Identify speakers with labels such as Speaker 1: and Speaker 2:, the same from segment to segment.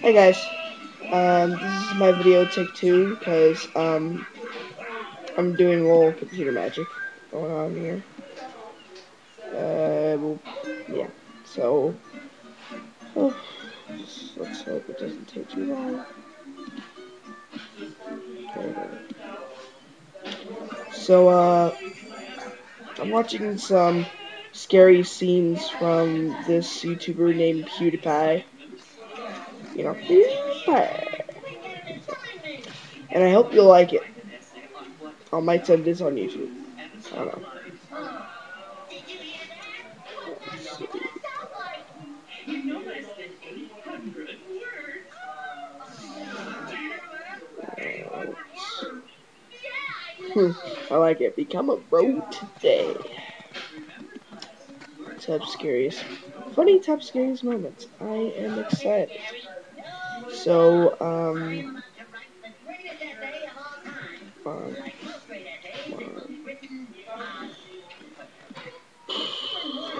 Speaker 1: Hey guys, um, this is my video take two because um, I'm doing a little computer magic going on here. Uh, well, yeah. So, oh, let's hope it doesn't take too long. So, uh, I'm watching some scary scenes from this YouTuber named PewDiePie. You know. And I hope you'll like it. I might send this on YouTube. I don't know. Hmm, I like it. Become a bro today. Top scariest, funny top scariest moments. I am excited. So, um, um,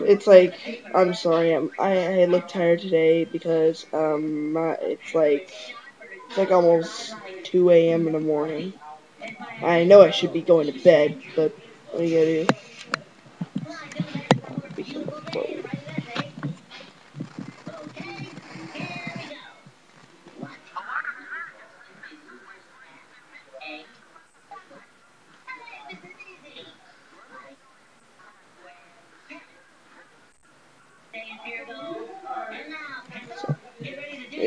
Speaker 1: it's like I'm sorry. I'm I, I look tired today because um my, it's like it's like almost 2 a.m. in the morning. I know I should be going to bed, but what are you gonna do?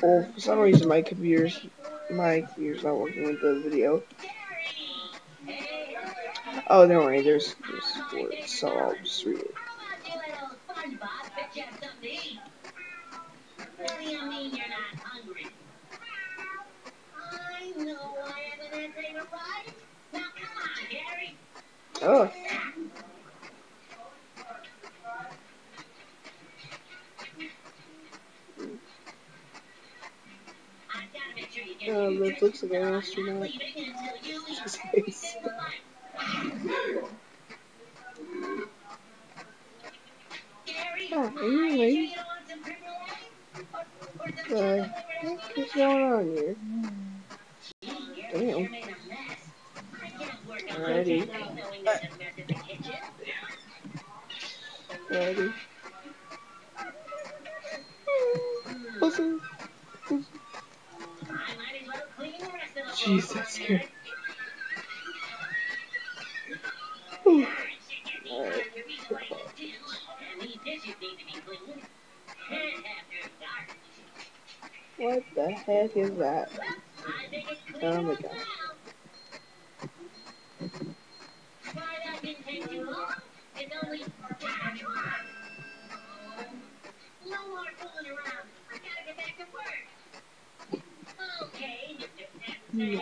Speaker 1: for some reason my computer's my computer's not working with the video. Oh, don't worry, there's, there's words, so I'll just read it. Oh. It looks like an astronaut. His face. oh, anyway. Uh, what's going on here? Damn. Alrighty. Alrighty. Listen. Jesus Christ. What the heck is that? Oh my god. You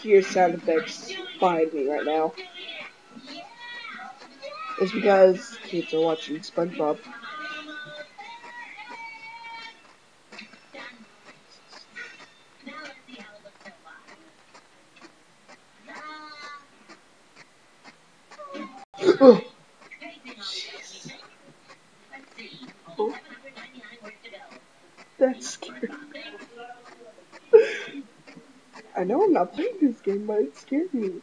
Speaker 1: hear sound effects behind me right now. It's because kids are watching SpongeBob. Oh. That's scary. I know I'm not playing this game, but it scared me.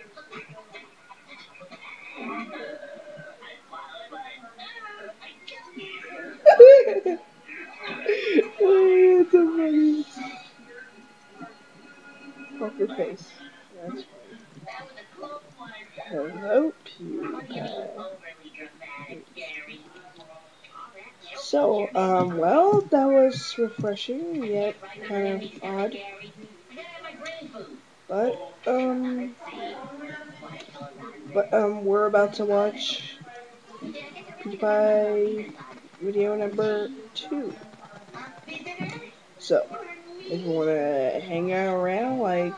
Speaker 1: it's so funny. Poker face. That's funny. Hello, PewDiePie. So, um, well, that was refreshing, yet kind of odd. But, um, but, um, we're about to watch PewDiePie video number two. So, if you want to hang out around like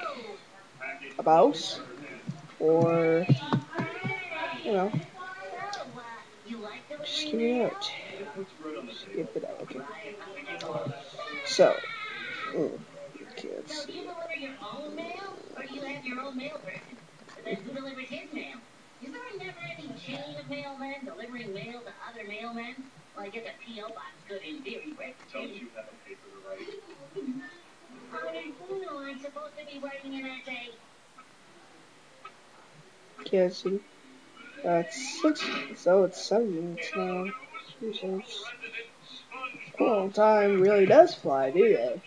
Speaker 1: a mouse, or, you know, just give me a note. Skip it out, okay. So, mm, okay, let's see.
Speaker 2: Who delivers his mail? Is there never any chain of mailmen delivering mail to other mailmen? Well, I guess a P.O. box could in theory break the
Speaker 3: Tells
Speaker 2: chain.
Speaker 3: you have a paper to write.
Speaker 2: How did you know I'm supposed to be writing an essay?
Speaker 1: Can't see. Uh, it's six, so it's seven minutes now. Three cents. Cool, time really does fly, do they?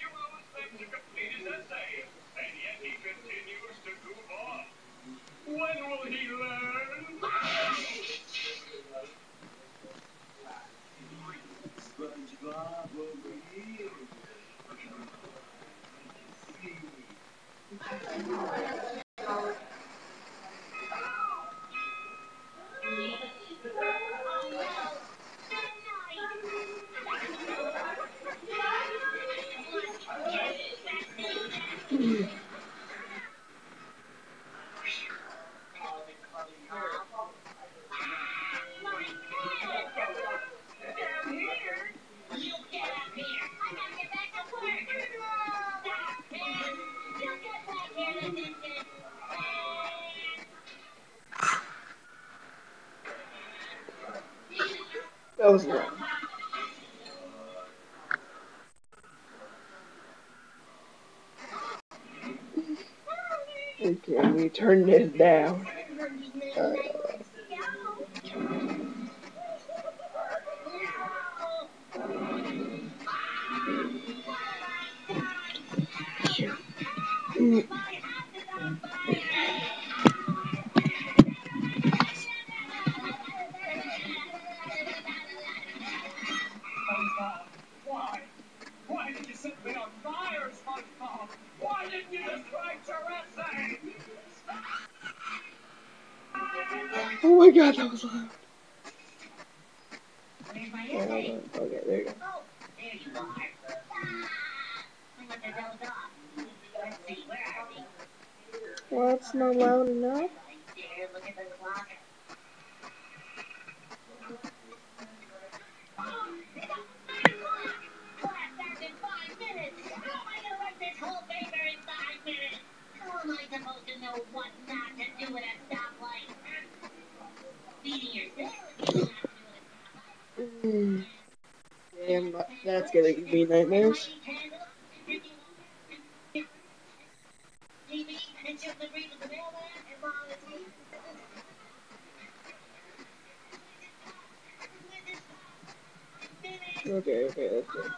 Speaker 3: You
Speaker 1: Was long. Okay, we turn this down. Alright. My god, that was loud.
Speaker 2: Where's my essay?
Speaker 1: Okay, there you go.
Speaker 2: Oh, there you are. Ah, I must have dozed off. Let's see, where are we?
Speaker 1: Well, it's not loud enough.
Speaker 2: Gonna
Speaker 1: give me nightmares. Okay, okay, that's good.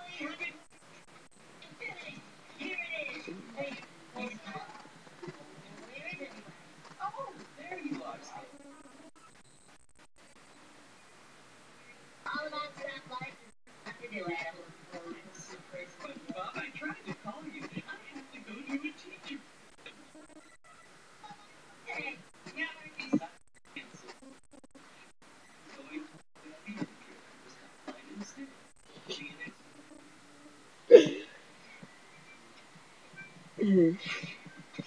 Speaker 3: Mm-hmm.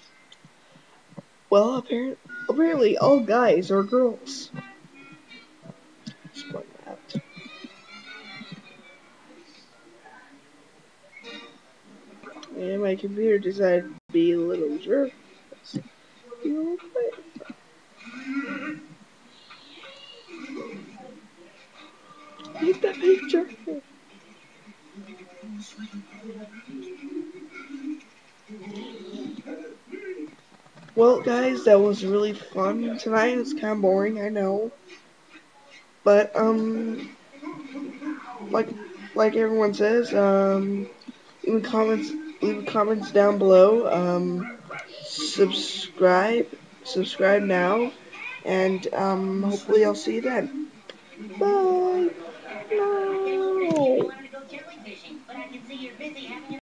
Speaker 2: Well, apparently, apparently all guys are girls. And my computer decided to be a little jerk. Guys, that was really fun tonight. It's kind of boring, I know. But, um, like, like everyone says, um, leave comments, leave comments down below. Um, subscribe, subscribe now, and, um, hopefully I'll see you then. Bye.